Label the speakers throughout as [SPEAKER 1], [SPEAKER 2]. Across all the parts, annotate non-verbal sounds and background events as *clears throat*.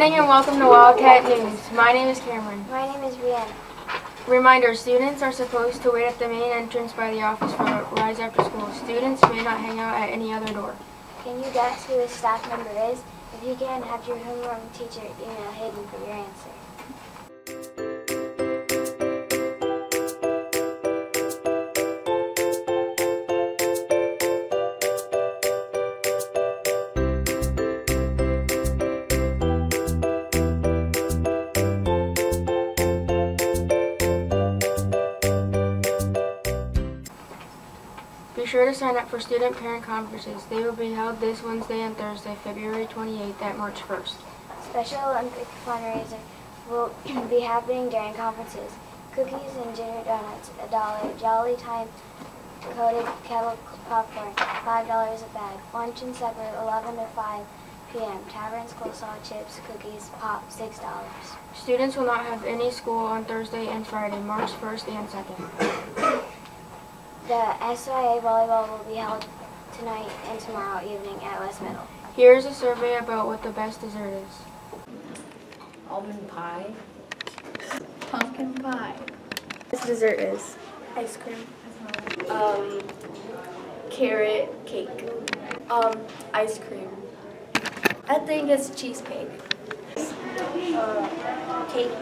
[SPEAKER 1] morning and welcome to Wildcat News. My name is Cameron.
[SPEAKER 2] My name is Rihanna.
[SPEAKER 1] Reminder, students are supposed to wait at the main entrance by the office for rides after school. Students may not hang out at any other door.
[SPEAKER 2] Can you guess who his staff member is? If you can, have your homeroom teacher email Hayden for your answer.
[SPEAKER 1] Be sure to sign up for student parent conferences. They will be held this Wednesday and Thursday, February 28th at March 1st.
[SPEAKER 2] Special Olympic fundraiser will *clears throat* be happening during conferences. Cookies and ginger donuts, a dollar. Jolly Time coated kettle popcorn, five dollars a bag. Lunch and supper, 11 to 5 p.m. Taverns, coleslaw, chips, cookies, pop, six dollars.
[SPEAKER 1] Students will not have any school on Thursday and Friday, March 1st and 2nd. *coughs*
[SPEAKER 2] The SIA volleyball will be held tonight and tomorrow evening at West Middle.
[SPEAKER 1] Here is a survey about what the best dessert is.
[SPEAKER 3] Almond pie.
[SPEAKER 4] Pumpkin pie.
[SPEAKER 3] This dessert is
[SPEAKER 4] Ice cream.
[SPEAKER 3] um, carrot cake.
[SPEAKER 4] Um, ice cream. I think it's cheesecake. Uh, cake.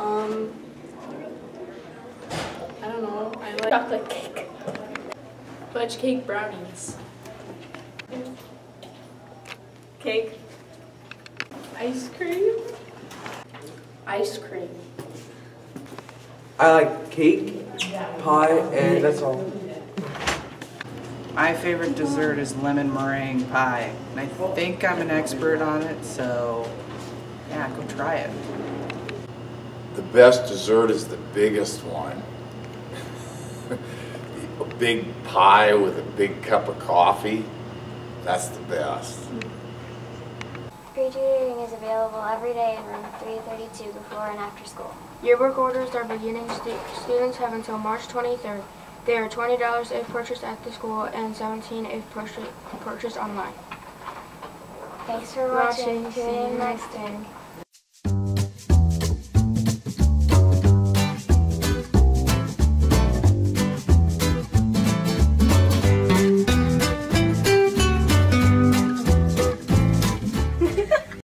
[SPEAKER 3] Um, I don't know. I like
[SPEAKER 4] Chocolate cake. Fudge cake brownies. Cake. Ice cream.
[SPEAKER 3] ice cream.
[SPEAKER 5] I like cake, pie, and that's all.
[SPEAKER 6] My favorite dessert is lemon meringue pie. And I think I'm an expert on it, so yeah, go try it.
[SPEAKER 7] The best dessert is the biggest one. A *laughs* big pie with a big cup of coffee. That's the best.
[SPEAKER 2] Free tutoring is available every day in room 332 before and after school.
[SPEAKER 1] Yearbook orders are beginning. Stu- students have until March 23rd. They are $20 if purchased at the school and 17 if purchased, purchased online.
[SPEAKER 2] Thanks for watching. Tune in next time.